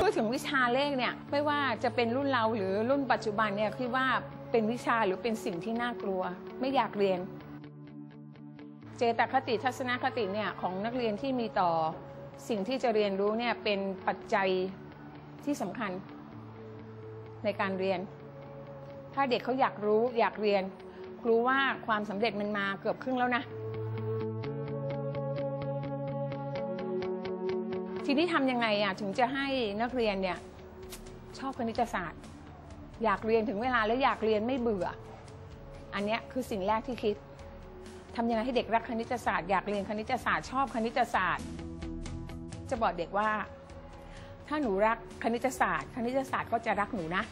พูดถึงวิชาเลขเนี่ยไม่ว่าจะเป็นรุ่นเราหรือรุ่นปัจจุบันเนี่ยคิดว่าเป็นวิชาหรือเป็นสิ่งที่น่ากลัว ไม่อยากเรียน เจตคติทัศนคติเนี่ยของนักเรียนที่มีต่อสิ่งที่จะเรียนรู้เนี่ยเป็นปัจจัยที่สำคัญในการเรียน ถ้าเด็กเขาอยากรู้อยากเรียน ครูว่าความสำเร็จมันมาเกือบครึ่งแล้วนะ ทีนี้ทำยังไงอะถึงจะให้นักเรียนเนี่ยชอบคณิตศาสตร์ อยากเรียนถึงเวลาแล้วอยากเรียนไม่เบื่อ อันเนี้ยคือสิ่งแรกที่คิดทำยังไงให้เด็กรักคณิตศาสตร์อยากเรียนคณิตศาสตร์ชอบคณิตศาสตร์ จะบอกเด็กว่า ถ้าหนูรักคณิตศาสตร์ คณิตศาสตร์ก็จะรักหนูนะ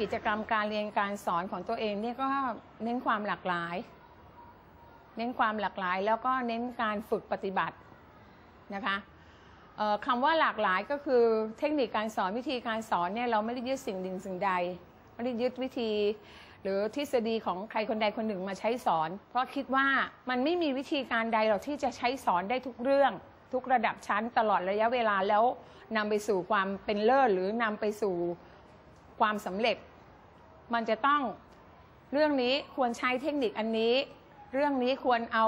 กิจกรรมการเรียนการสอนของตัวเองเนี่ยก็เน้นความหลากหลาย เน้นความหลากหลาย แล้วก็เน้นการฝึกปฏิบัตินะคะ คำว่าหลากหลายก็คือเทคนิคการสอนวิธีการสอนเนี่ยเราไม่ได้ยึดสิ่งหนึ่งสิ่งใดไม่ได้ยึดวิธี หรือทฤษฎีของใครคนใดคนหนึ่งมาใช้สอน เพราะคิดว่ามันไม่มีวิธีการใดหรอกที่จะใช้สอนได้ทุกเรื่อง ทุกระดับชั้นตลอดระยะเวลาแล้วนำไปสู่ความเป็นเลิศหรือนำไปสู่ความสำเร็จ มันจะต้องเรื่องนี้ควรใช้เทคนิคอันนี้ เรื่องนี้ควรเอา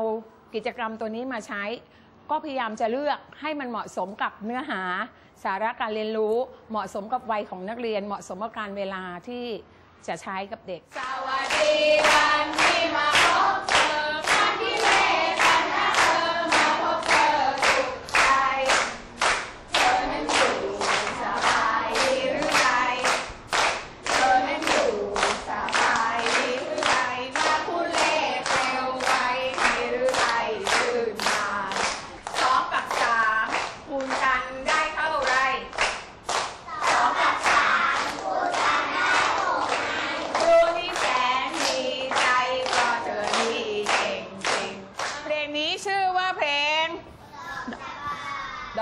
กิจกรรมตัวนี้มาใช้ ก็พยายามจะเลือกให้มันเหมาะสมกับเนื้อหา สาระการเรียนรู้ เหมาะสมกับวัยของนักเรียน เหมาะสมกับการเวลาที่จะใช้กับเด็ก สวัสดีวันที่มาพบ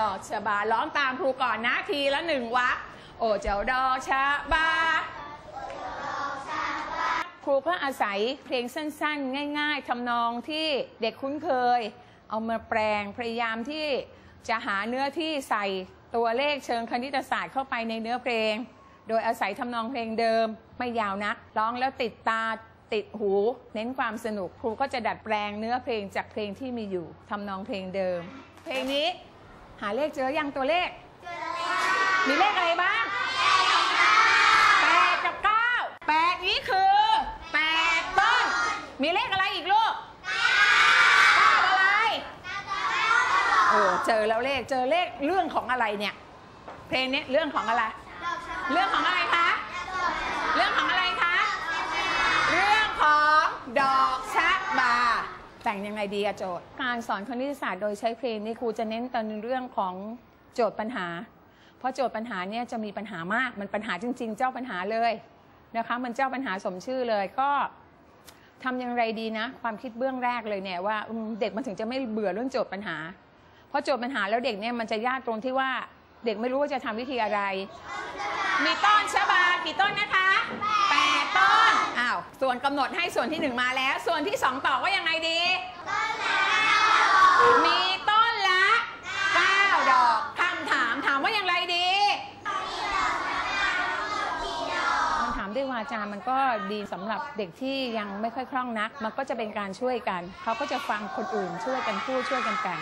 ดอกชะบาร้องตามครูก่อนนะทีละหนึ่งวรรคโอ้เจ้าดอกชะบาครูก็อาศัยเพลงสั้นๆ ง่าย ๆทำนองที่เด็กคุ้นเคย เอามาแปลงพยายามที่จะหาเนื้อที่ใส่ตัวเลขเชิงคณิตศาสตร์เข้าไปในเนื้อเพลง โดยอาศัยทำนองเพลงเดิมไม่ยาวนัก ร้องแล้วติดตาติดหู เน้นความสนุกครูก็จะดัดแปลงเนื้อเพลงจากเพลงที่มีอยู่ทำนองเพลงเดิม เพลงนี้ หาเลขเจอยังตัวเลข มีเลขอะไรบ้างแปดกับเก้าแปดนี้คือแปดต้น มีเลขอะไรอีกลูกเก้าอะไรโอ้เจอแล้วเลขเจอเลขเรื่องของอะไรเนี่ย เพลงนี้เรื่องของอะไร เรื่องของอะไรคะ เรื่องของ แต่งยังไงดีอะโจทย์ การสอนคณิตศาสตร์โดยใช้เพลงนี่ครูจะเน้นตอนเรื่องของโจทย์ปัญหา เพราะโจทย์ปัญหาเนี่ยจะมีปัญหามากมันปัญหาจริง ๆ เจ้าปัญหาเลยนะคะ มันเจ้าปัญหาสมชื่อเลยก็ทำอย่างไรดีนะ ความคิดเบื้องแรกเลยเนี่ยว่าเด็กมันถึงจะไม่เบื่อเรื่องโจทย์ปัญหา เพราะโจทย์ปัญหาแล้วเด็กเนี่ยมันจะยากตรงที่ว่าเด็กไม่รู้ว่าจะทำวิธีอะไร มีต้นชะบากี่ต้นนะคะ ต้น อ้าว ส่วนกำหนดให้ส่วนที่หนึ่งมาแล้ว ส่วนที่สองตอบว่ายังไงดีมีต้นละเก้าดอกคำถามถามว่าอย่างไรดีมันถามด้วยวาจามันก็ดีสำหรับเด็กที่ยังไม่ค่อยคล่องนัก มันก็จะเป็นการช่วยกัน เขาก็จะฟังคนอื่นช่วยกันพูดช่วยกันแต่ง